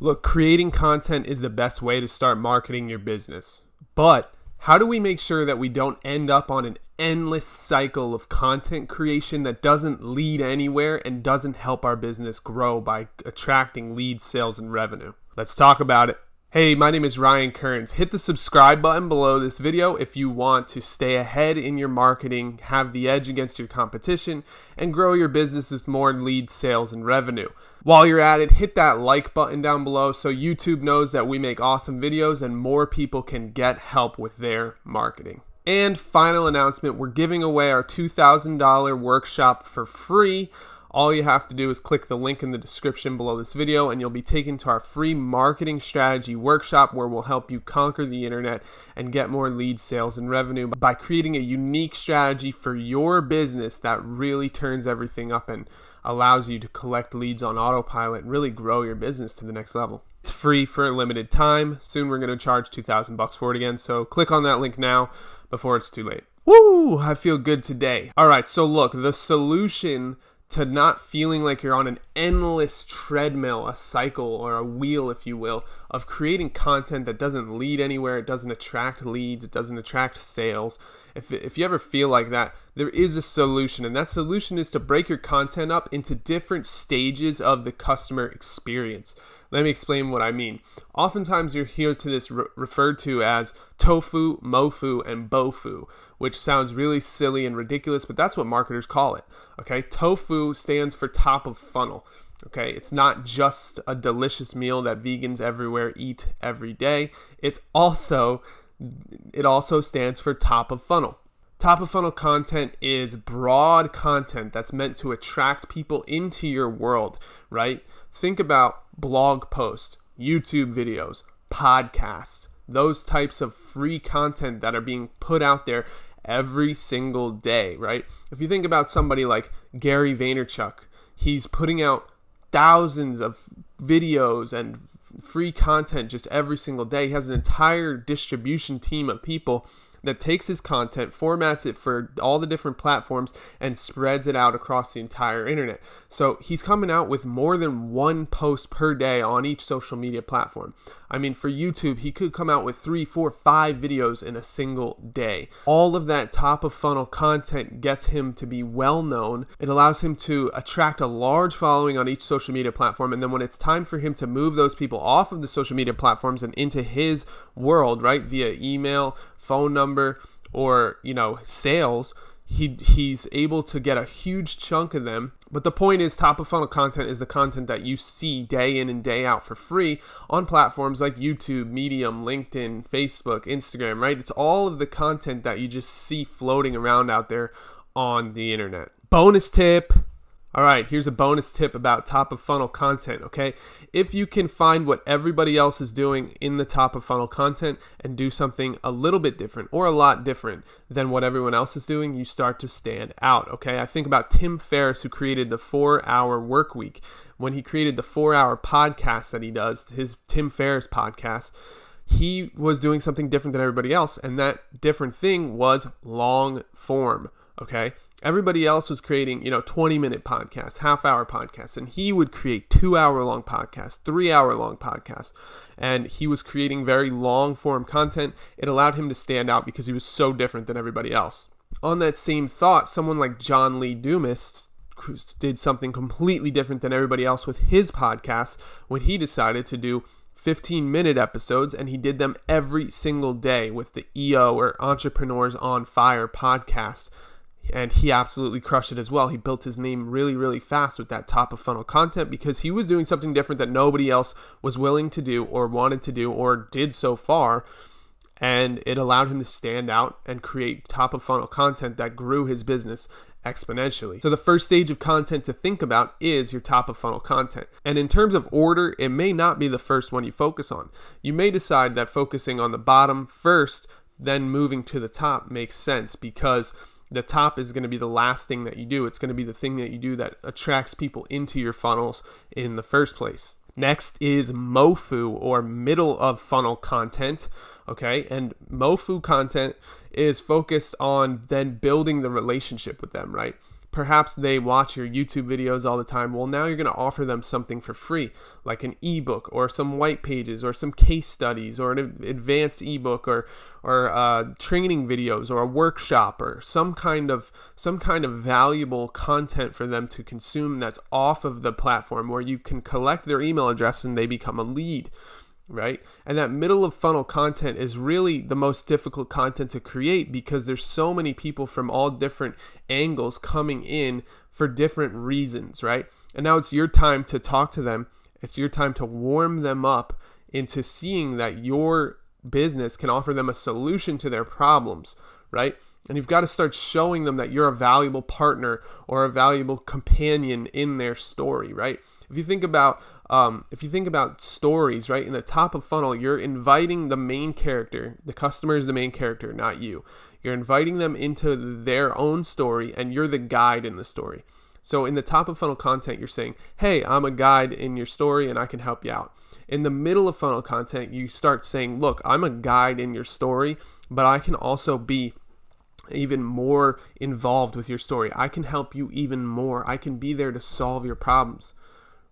Look, creating content is the best way to start marketing your business. But how do we make sure that we don't end up on an endless cycle of content creation that doesn't lead anywhere and doesn't help our business grow by attracting leads, sales, and revenue? Let's talk about it. Hey, my name is Ryan Kearns. Hit the subscribe button below this video if you want to stay ahead in your marketing, have the edge against your competition, and grow your business with more lead sales and revenue. While you're at it, hit that like button down below so YouTube knows that we make awesome videos and more people can get help with their marketing. And final announcement, we're giving away our $2,000 workshop for free all you have to do is click the link in the description below this video and you'll be taken to our free marketing strategy workshop where we'll help you conquer the internet and get more lead sales and revenue by creating a unique strategy for your business that really turns everything up and allows you to collect leads on autopilot and really grow your business to the next level. It's free for a limited time. Soon we're going to charge 2000 bucks for it again, so click on that link now before it's too late. Woo! I feel good today. All right, so look, the solution to not feeling like you're on an endless treadmill, a cycle or a wheel, if you will, of creating content that doesn't lead anywhere, it doesn't attract leads, it doesn't attract sales. If, if you ever feel like that, there is a solution, and that solution is to break your content up into different stages of the customer experience. Let me explain what I mean. Oftentimes, you're here to this re referred to as tofu, mofu, and bofu which sounds really silly and ridiculous, but that's what marketers call it. Okay, tofu stands for top of funnel. Okay, it's not just a delicious meal that vegans everywhere eat every day. It's also it also stands for top of funnel. Top of funnel content is broad content that's meant to attract people into your world, right? Think about blog posts, YouTube videos, podcasts, those types of free content that are being put out there every single day, right? If you think about somebody like Gary Vaynerchuk, he's putting out thousands of videos and free content just every single day. He has an entire distribution team of people that takes his content, formats it for all the different platforms, and spreads it out across the entire internet. So he's coming out with more than one post per day on each social media platform. I mean, for YouTube, he could come out with three, four, five videos in a single day. All of that top of funnel content gets him to be well known. It allows him to attract a large following on each social media platform. And then when it's time for him to move those people off of the social media platforms and into his world, right, via email, phone number, or, you know, sales, he he's able to get a huge chunk of them. But the point is top of funnel content is the content that you see day in and day out for free on platforms like YouTube, Medium, LinkedIn, Facebook, Instagram, right? It's all of the content that you just see floating around out there on the internet. Bonus tip all right, here's a bonus tip about top of funnel content, okay? If you can find what everybody else is doing in the top of funnel content and do something a little bit different or a lot different than what everyone else is doing, you start to stand out, okay? I think about Tim Ferriss who created the 4-hour work week. When he created the 4-hour podcast that he does, his Tim Ferriss podcast, he was doing something different than everybody else and that different thing was long form, okay? everybody else was creating you know 20 minute podcasts half hour podcasts and he would create two hour long podcasts three hour long podcasts and he was creating very long form content. It allowed him to stand out because he was so different than everybody else. On that same thought someone like john lee dumas did something completely different than everybody else with his podcast when he decided to do 15 minute episodes and he did them every single day with the EO or Entrepreneurs on Fire podcast and he absolutely crushed it as well. He built his name really, really fast with that top of funnel content because he was doing something different that nobody else was willing to do or wanted to do or did so far. And it allowed him to stand out and create top of funnel content that grew his business exponentially. So, the first stage of content to think about is your top of funnel content. And in terms of order, it may not be the first one you focus on. You may decide that focusing on the bottom first, then moving to the top makes sense because the top is going to be the last thing that you do. It's going to be the thing that you do that attracts people into your funnels in the first place. Next is MOFU or middle of funnel content. Okay, and MOFU content is focused on then building the relationship with them, right? Perhaps they watch your YouTube videos all the time. Well, now you're going to offer them something for free, like an ebook or some white pages or some case studies or an advanced ebook or or uh, training videos or a workshop or some kind of some kind of valuable content for them to consume that's off of the platform where you can collect their email address and they become a lead right? And that middle of funnel content is really the most difficult content to create because there's so many people from all different angles coming in for different reasons, right? And now it's your time to talk to them. It's your time to warm them up into seeing that your business can offer them a solution to their problems, right? And you've got to start showing them that you're a valuable partner or a valuable companion in their story, right? If you think about um, if you think about stories, right, in the top of funnel, you're inviting the main character. The customer is the main character, not you. You're inviting them into their own story, and you're the guide in the story. So in the top of funnel content, you're saying, hey, I'm a guide in your story and I can help you out. In the middle of funnel content, you start saying, look, I'm a guide in your story, but I can also be even more involved with your story. I can help you even more. I can be there to solve your problems,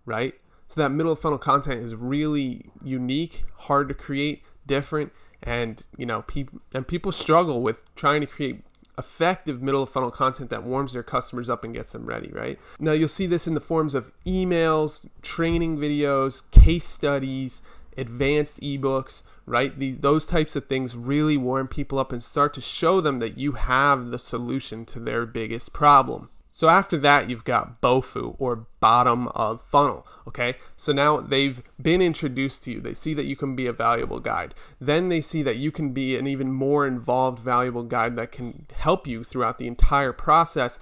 right? So that middle funnel content is really unique, hard to create, different, and you know, people and people struggle with trying to create effective middle of funnel content that warms their customers up and gets them ready, right? Now you'll see this in the forms of emails, training videos, case studies, advanced ebooks, right? These those types of things really warm people up and start to show them that you have the solution to their biggest problem. So after that, you've got BOFU or bottom of funnel. Okay, so now they've been introduced to you. They see that you can be a valuable guide. Then they see that you can be an even more involved, valuable guide that can help you throughout the entire process.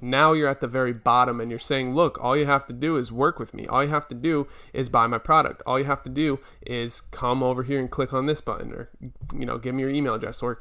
Now you're at the very bottom and you're saying, look, all you have to do is work with me. All you have to do is buy my product. All you have to do is come over here and click on this button or, you know, give me your email address or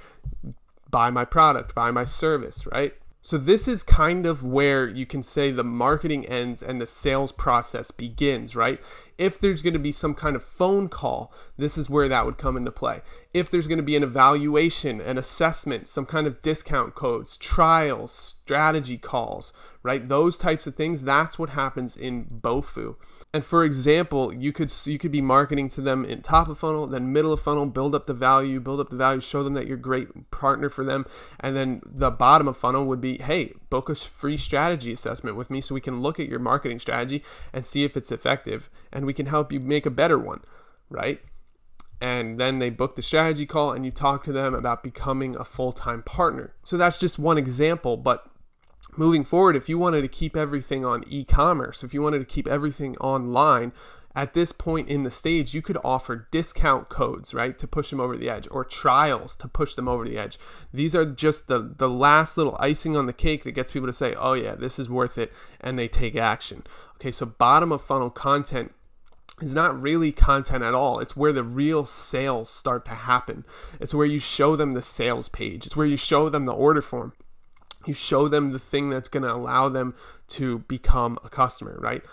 buy my product, buy my service, right? So this is kind of where you can say the marketing ends and the sales process begins, right? If there's going to be some kind of phone call, this is where that would come into play. If there's going to be an evaluation, an assessment, some kind of discount codes, trials, strategy calls, right? Those types of things, that's what happens in BOFU. And for example, you could you could be marketing to them in top of funnel, then middle of funnel, build up the value, build up the value, show them that you're a great partner for them, and then the bottom of funnel would be, hey, book a free strategy assessment with me so we can look at your marketing strategy and see if it's effective, and we can help you make a better one, right? and then they book the strategy call and you talk to them about becoming a full-time partner. So that's just one example, but moving forward, if you wanted to keep everything on e commerce, if you wanted to keep everything online, at this point in the stage, you could offer discount codes, right, to push them over the edge, or trials to push them over the edge. These are just the, the last little icing on the cake that gets people to say, oh, yeah, this is worth it, and they take action. Okay, so bottom of funnel content is not really content at all. It's where the real sales start to happen. It's where you show them the sales page, it's where you show them the order form you show them the thing that's going to allow them to become a customer, right?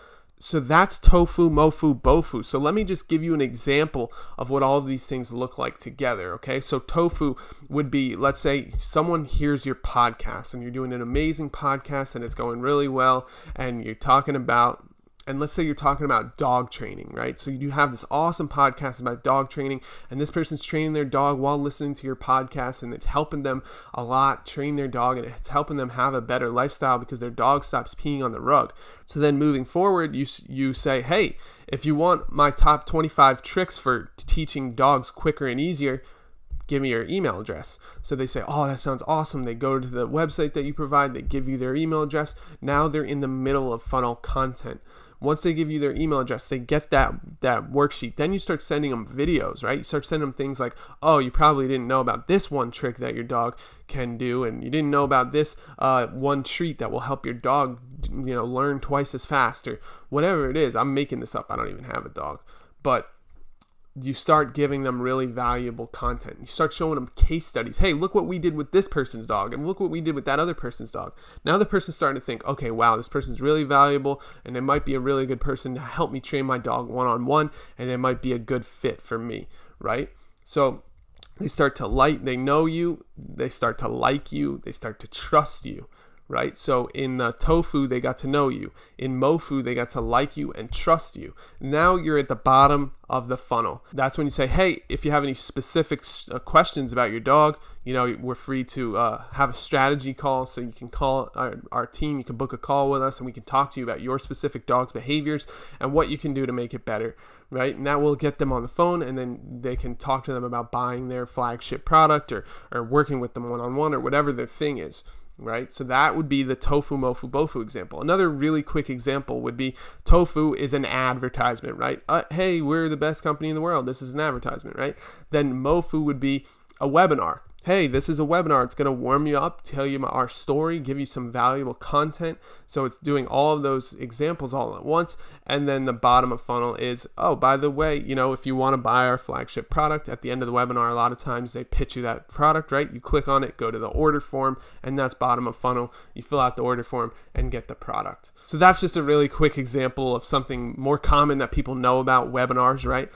So that's tofu, mofu, bofu. So let me just give you an example of what all of these things look like together, okay? So tofu would be, let's say someone hears your podcast and you're doing an amazing podcast and it's going really well and you're talking about and let's say you're talking about dog training, right? So you have this awesome podcast about dog training, and this person's training their dog while listening to your podcast, and it's helping them a lot train their dog, and it's helping them have a better lifestyle because their dog stops peeing on the rug. So then moving forward, you you say, hey, if you want my top 25 tricks for teaching dogs quicker and easier, give me your email address. So they say, oh, that sounds awesome. They go to the website that you provide, they give you their email address. Now they're in the middle of funnel content. Once they give you their email address, they get that that worksheet. Then you start sending them videos, right? You start sending them things like, "Oh, you probably didn't know about this one trick that your dog can do, and you didn't know about this uh, one treat that will help your dog, you know, learn twice as fast, or whatever it is." I'm making this up. I don't even have a dog, but you start giving them really valuable content. You start showing them case studies. Hey, look what we did with this person's dog, and look what we did with that other person's dog. Now the person's starting to think, okay, wow, this person's really valuable, and they might be a really good person to help me train my dog one on one, and they might be a good fit for me, right? So they start to like, they know you, they start to like you, they start to trust you, right? So in uh, tofu, they got to know you. In mofu, they got to like you and trust you. Now you're at the bottom of the funnel. That's when you say, hey, if you have any specific uh, questions about your dog, you know, we're free to uh, have a strategy call. So you can call our, our team, you can book a call with us, and we can talk to you about your specific dog's behaviors and what you can do to make it better, right? And that will get them on the phone, and then they can talk to them about buying their flagship product or, or working with them one on one or whatever their thing is right? So that would be the tofu, mofu, bofu example. Another really quick example would be tofu is an advertisement, right? Uh, hey, we're the best company in the world. This is an advertisement, right? Then mofu would be a webinar, hey, this is a webinar. It's going to warm you up, tell you our story, give you some valuable content. So it's doing all of those examples all at once. And then the bottom of funnel is, oh, by the way, you know, if you want to buy our flagship product at the end of the webinar, a lot of times they pitch you that product, right? You click on it, go to the order form, and that's bottom of funnel. You fill out the order form and get the product. So that's just a really quick example of something more common that people know about webinars, right?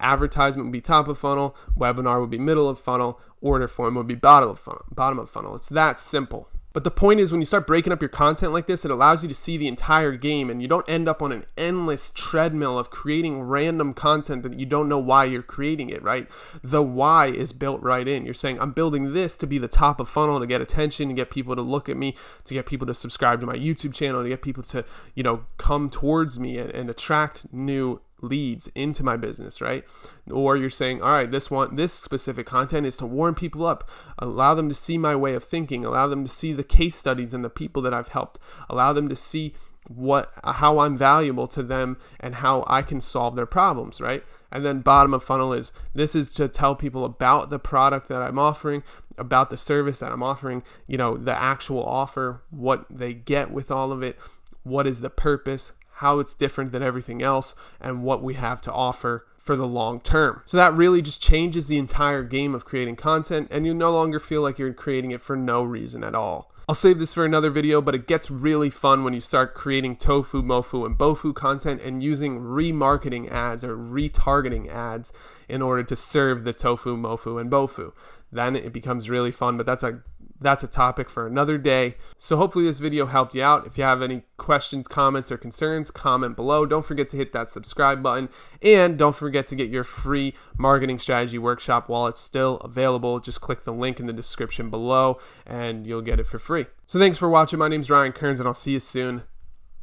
Advertisement would be top of funnel, webinar would be middle of funnel, order form would be bottom of funnel. Bottom of funnel. It's that simple. But the point is, when you start breaking up your content like this, it allows you to see the entire game and you don't end up on an endless treadmill of creating random content that you don't know why you're creating it, right? The why is built right in. You're saying, I'm building this to be the top of funnel, to get attention, to get people to look at me, to get people to subscribe to my YouTube channel, to get people to, you know, come towards me and, and attract new leads into my business, right? Or you're saying, all right, this one, this specific content is to warm people up, allow them to see my way of thinking, allow them to see the case studies and the people that I've helped, allow them to see what how I'm valuable to them and how I can solve their problems, right? And then bottom of funnel is this is to tell people about the product that I'm offering, about the service that I'm offering, you know, the actual offer, what they get with all of it, what is the purpose, how it's different than everything else, and what we have to offer for the long term. So that really just changes the entire game of creating content, and you no longer feel like you're creating it for no reason at all. I'll save this for another video, but it gets really fun when you start creating tofu, mofu, and bofu content and using remarketing ads or retargeting ads in order to serve the tofu, mofu, and bofu. Then it becomes really fun, but that's a that's a topic for another day. So hopefully this video helped you out. If you have any questions, comments, or concerns, comment below. Don't forget to hit that subscribe button. And don't forget to get your free marketing strategy workshop while it's still available. Just click the link in the description below and you'll get it for free. So thanks for watching. My name is Ryan Kearns and I'll see you soon.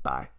Bye.